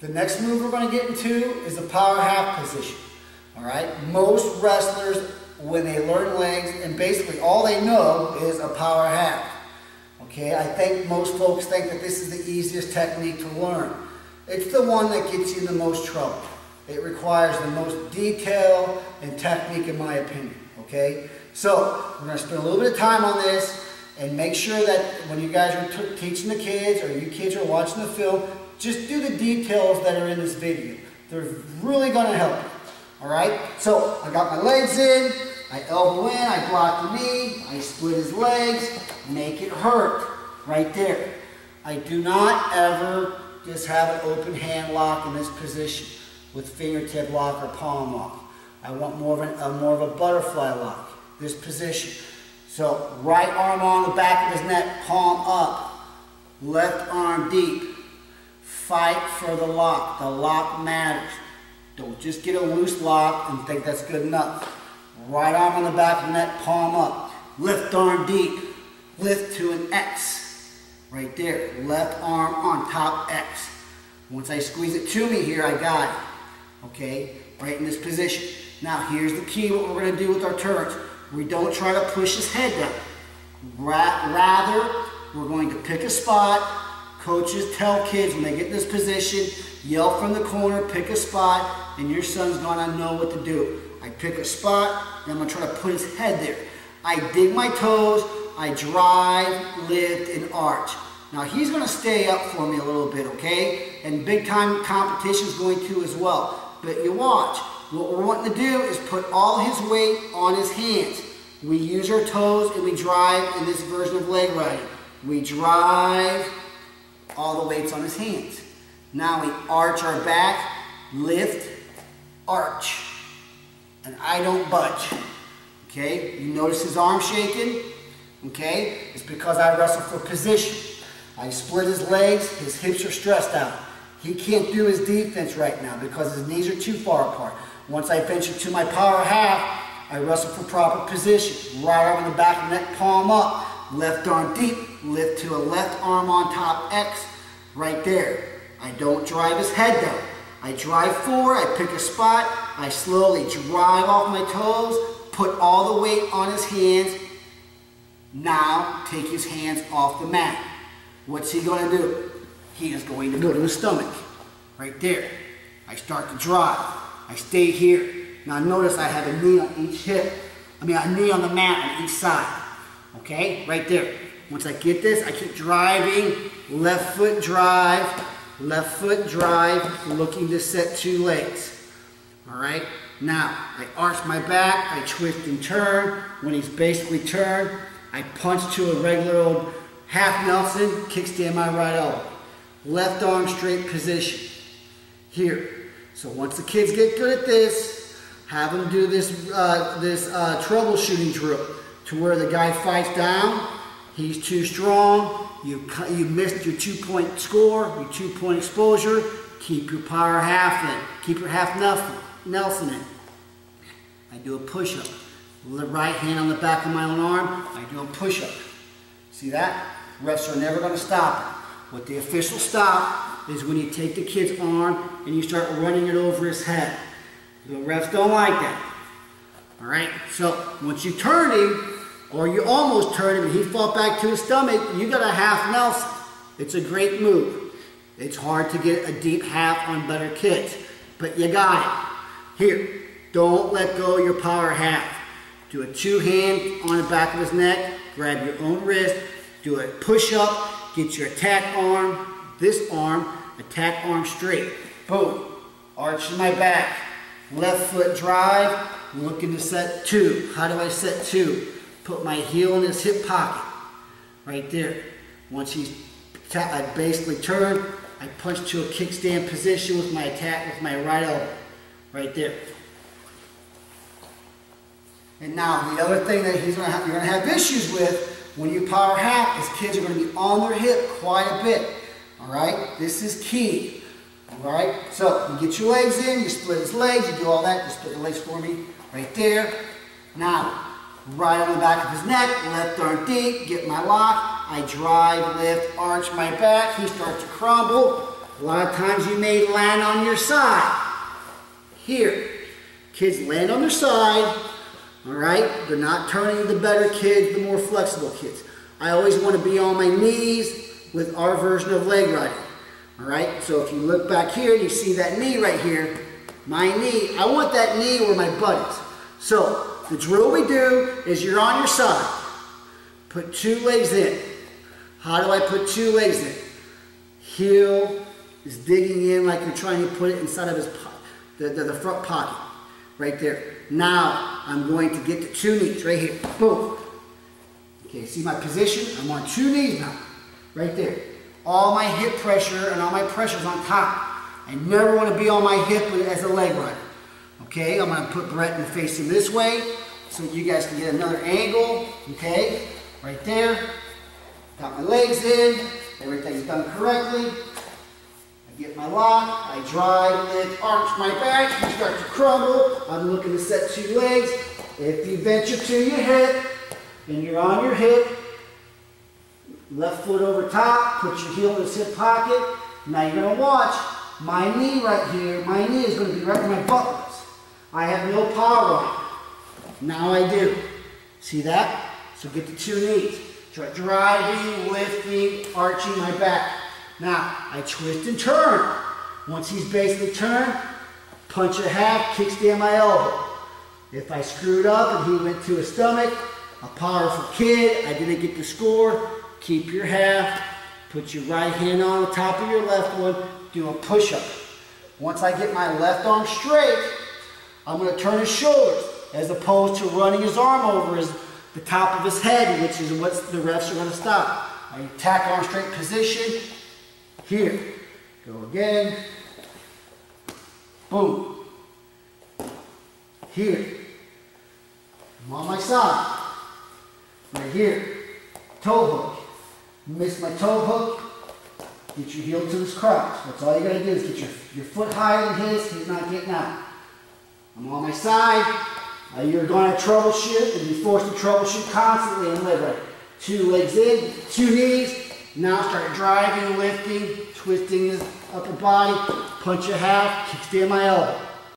The next move we're going to get into is the power half position. All right, most wrestlers, when they learn legs, and basically all they know is a power half. Okay, I think most folks think that this is the easiest technique to learn. It's the one that gets you the most trouble. It requires the most detail and technique in my opinion. Okay, so we're going to spend a little bit of time on this and make sure that when you guys are teaching the kids or you kids are watching the film, just do the details that are in this video. They're really going to help you. All right? So I got my legs in. I elbow in. I block the knee. I split his legs. Make it hurt. Right there. I do not ever just have an open hand lock in this position with fingertip lock or palm lock. I want more of, an, a, more of a butterfly lock, this position. So right arm on the back of his neck, palm up. Left arm deep. Fight for the lock. The lock matters. Don't just get a loose lock and think that's good enough. Right arm on the back of the neck, palm up. Lift arm deep. Lift to an X. Right there. Left arm on top X. Once I squeeze it to me here, I got it. Okay? Right in this position. Now, here's the key what we're going to do with our turns. We don't try to push his head down. Ra rather, we're going to pick a spot. Coaches tell kids when they get in this position, yell from the corner, pick a spot, and your son's to know what to do. I pick a spot, and I'm to try to put his head there. I dig my toes, I drive, lift, and arch. Now he's to stay up for me a little bit, okay? And big time competition is going to as well. But you watch. What we're wanting to do is put all his weight on his hands. We use our toes and we drive in this version of leg riding. We drive all the weights on his hands. Now we arch our back, lift, arch. And I don't budge. Okay, you notice his arm shaking? Okay, it's because I wrestle for position. I split his legs, his hips are stressed out. He can't do his defense right now because his knees are too far apart. Once I venture to my power half, I wrestle for proper position. Right arm in the back, of the neck palm up. Left arm deep, lift to a left arm on top X, right there. I don't drive his head down. I drive forward, I pick a spot, I slowly drive off my toes, put all the weight on his hands. Now take his hands off the mat. What's he going to do? He is going to go to his stomach, right there. I start to drive. I stay here. Now notice I have a knee on each hip. I mean a knee on the mat on each side. Okay, right there. Once I get this, I keep driving, left foot drive, left foot drive, looking to set two legs. All right, now I arch my back, I twist and turn. When he's basically turned, I punch to a regular old half Nelson, kickstand my right elbow. Left arm straight position. Here, so once the kids get good at this, have them do this, uh, this uh, troubleshooting drill to where the guy fights down, he's too strong, you, you missed your two-point score, your two-point exposure, keep your power half in, keep your half Nelson in. I do a push-up. The right hand on the back of my own arm, I do a push-up. See that? Refs are never going to stop it. What the official stop is when you take the kid's arm and you start running it over his head. The refs don't like that. All right, so once you turn him, or you almost turn him and he fall back to his stomach, you got a half Nelson. It's a great move. It's hard to get a deep half on better kids, but you got it. Here, don't let go your power half. Do a two hand on the back of his neck, grab your own wrist, do a push up, get your attack arm, this arm, attack arm straight. Boom. Arching my back. Left foot drive. Looking to set two. How do I set two? Put my heel in his hip pocket. Right there. Once he's I basically turn, I punch to a kickstand position with my attack with my right elbow. Right there. And now the other thing that he's gonna have, you're gonna have issues with when you power half is kids are gonna be on their hip quite a bit. All right, this is key. All right, so you get your legs in, you split his legs, you do all that, you split the legs for me right there. Now, right on the back of his neck, left arm deep, get my lock. I drive, lift, arch my back. He starts to crumble. A lot of times you may land on your side. Here, kids land on their side, all right? They're not turning the better kids, the more flexible kids. I always want to be on my knees with our version of leg riding, all right? So if you look back here and you see that knee right here, my knee, I want that knee where my butt is. So the drill we do is you're on your side. Put two legs in. How do I put two legs in? Heel is digging in like you're trying to put it inside of his the, the, the front pocket. Right there. Now I'm going to get the two knees right here. Boom. Okay, see my position? I'm on two knees now. Right there. All my hip pressure and all my pressure is on top. I never want to be on my hip as a leg rider. Okay, I'm going to put Brett face him this way so you guys can get another angle. Okay, right there. Got my legs in. Everything's done correctly. I get my lock. I drive, lift, arch my back. You start to crumble. I'm looking to set two legs. If you venture to your hip and you're on your hip, left foot over top, put your heel in the hip pocket. Now you're going to watch my knee right here, my knee is going to be right where my butt. I have no power on. Now I do. See that? So get the two knees. Start driving, lifting, arching my back. Now, I twist and turn. Once he's basically turned, punch a half, kickstand my elbow. If I screwed up and he went to his stomach, a powerful kid, I didn't get the score, keep your half, put your right hand on the top of your left one, do a push-up. Once I get my left arm straight, I'm going to turn his shoulders as opposed to running his arm over his, the top of his head, which is what the refs are going to stop. I tack arm straight position. Here. Go again. Boom. Here. I'm on my side. Right here. Toe hook. Miss my toe hook. Get your heel to his crotch. That's all you got to do is get your, your foot higher than his. He's not getting out. I'm on my side. Uh, you're going to troubleshoot and be forced to troubleshoot constantly in liver. Two legs in, two knees. Now start driving, lifting, twisting his upper body. Punch a half, kickstand my elbow.